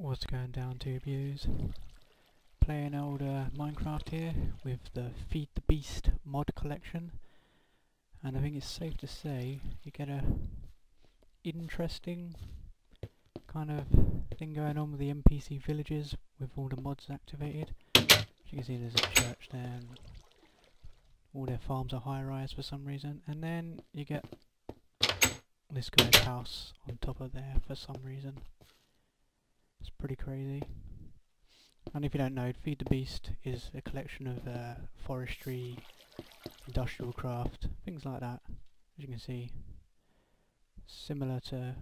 What's going down tube views? Playing old uh, Minecraft here with the Feed the Beast mod collection and I think it's safe to say you get a interesting kind of thing going on with the NPC villages with all the mods activated. You can see there's a church there and all their farms are high rise for some reason and then you get this guy's house on top of there for some reason. Pretty crazy. And if you don't know, Feed the Beast is a collection of uh, forestry, industrial craft, things like that. As you can see, similar to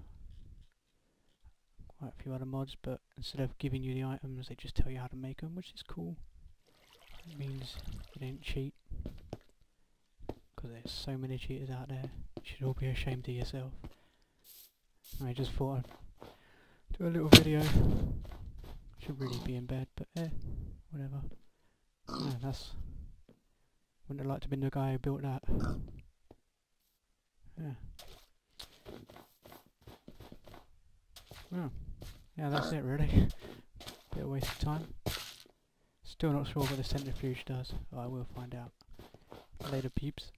quite a few other mods, but instead of giving you the items, they just tell you how to make them, which is cool. It means you don't cheat, because there's so many cheaters out there. You should all be ashamed of yourself. I just thought I'd do a little video. Should really be in bed, but eh, whatever. Yeah, that's. Wouldn't have liked to have been the guy who built that. Yeah. Well, yeah, that's it really. Bit of waste of time. Still not sure what the centrifuge does. Oh, I will find out. Later, peeps.